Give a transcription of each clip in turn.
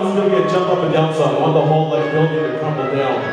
this is going to be a jump up and down song. I want the whole like building to crumble down.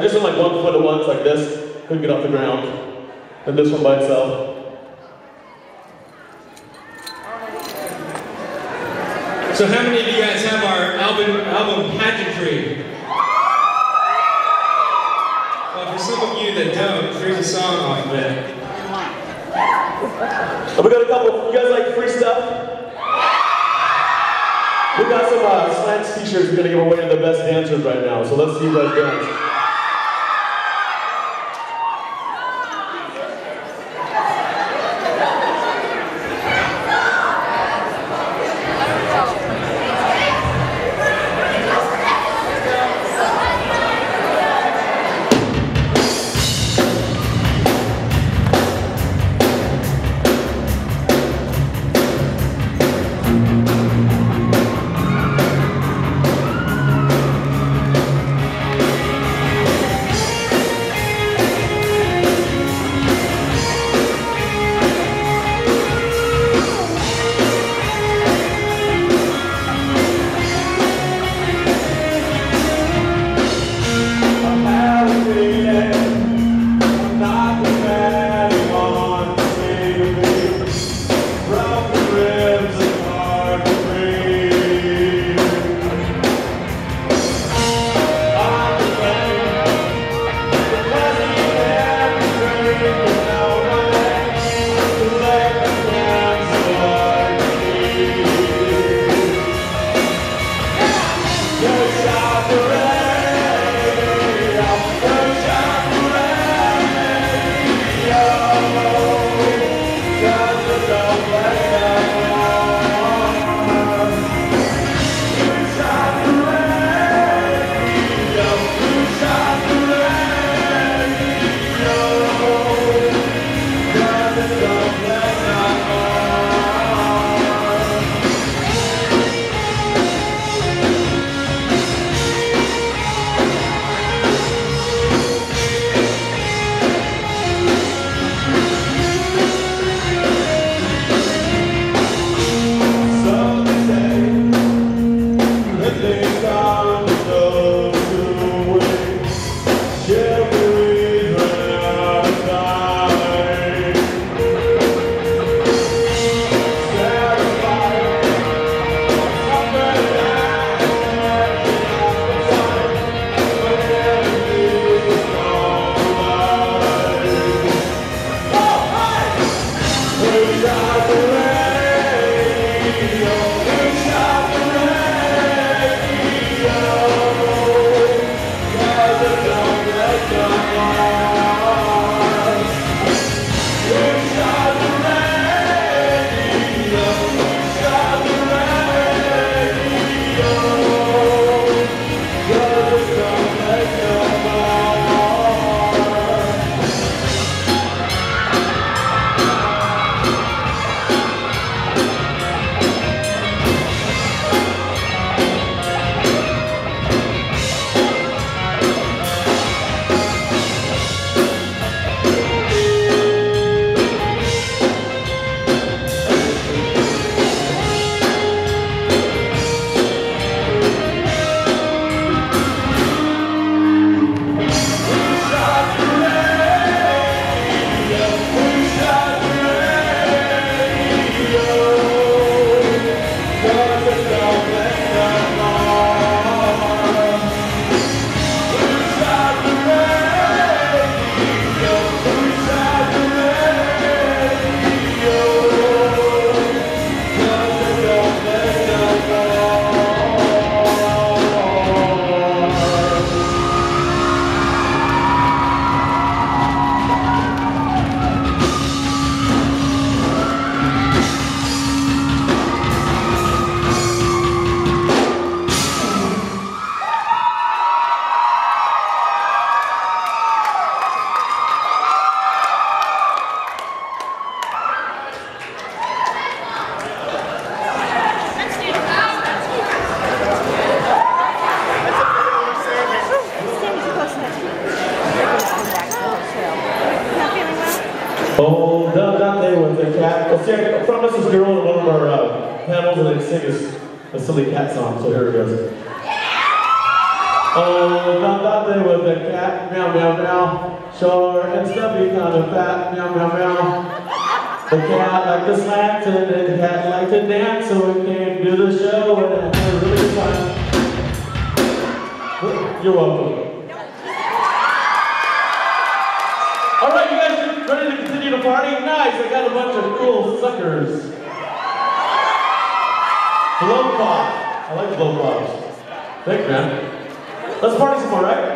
I just went like one foot at once, like this. Couldn't get off the ground. And this one by itself. So how many of you guys have our album album pageantry? Well, for some of you that don't, here's a song off of it. We got a couple. You guys like free stuff? We got some uh, slants t-shirts we're gonna give away to the best dancers right now. So let's see you guys dance. The cat. Well, see, I promised this girl in one of our uh, panels and they sing us a silly cat song, so here it goes. Oh, that they was a cat, meow meow meow. Sure, and stuffy kind of fat, meow meow meow. The cat liked to slant and the cat liked to dance, so it came to the show and it had a really time. You're welcome. All right, you guys party? Nice, I got a bunch of cool suckers. Blow pop. I like blow pops. Thanks, man. Let's party some more, right?